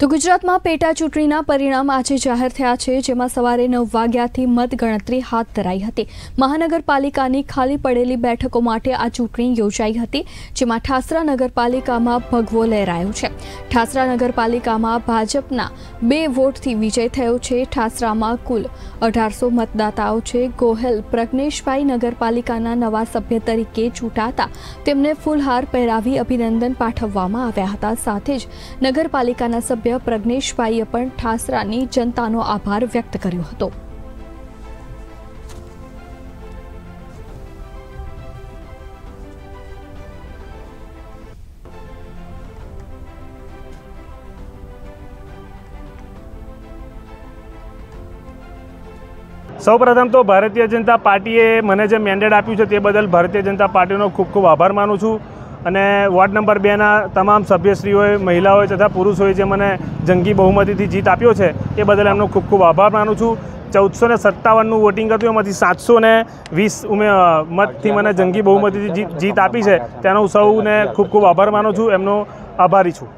તો ગુજરાતમાં પેટા ચૂંટણીના પરિણામ આજે જાહેર થયા છે, જેમાં સવારે નવ વાગ્યાથી મતગણતરી હાથ ધરાઈ હતી. મહાનગરપાલિકાની ખાલી પડેલી બેઠકો માટે આ ચૂંટણી યોજાઈ હતી, જેમાં ઠાસરા નગરપાલિકામાં ભગવો લહેરાયો છે. ઠાસરા નગરપાલિકામાં ભાજપના બે વોટથી વિજય થયો છે, ઠાસરામાં કુલ અઢારસો મતદાતાઓ છે. ગોહેલ પ્રજ્ઞેશભાઈ નગરપાલિકાના નવા સભ્ય તરીકે ચૂંટાતા તેમને ફૂલહાર પહેરાવી અભિનંદન પાઠવવામાં આવ્યા હતા. સાથે જ નગરપાલિકાના સભ્ય પ્રજ્ઞેશભાઈએ પણ ઠાસરાની જનતાનો આભાર વ્યક્ત કર્યો હતો. સૌપ્રથમ તો ભારતીય જનતા પાર્ટીએ મને જે મેન્ડેટ આપ્યું છે તે બદલ ભારતીય જનતા પાર્ટીનો ખૂબ ખૂબ આભાર માનું છું. અને વોર્ડ નંબર બેના તમામ સભ્યશ્રીઓએ, મહિલાઓએ તથા પુરુષોએ જે મને જંગી બહુમતીથી જીત આપ્યો છે, એ બદલ એમનો ખૂબ ખૂબ આભાર માનું છું. ચૌદસો ને સત્તાવનનું વોટિંગ હતું એમાંથી સાતસો ને વીસ ઉમે મતથી મને જંગી બહુમતીથી જીત આપી છે. તેનો હું સૌને ખૂબ ખૂબ આભાર માનું છું. એમનો આભારી છું.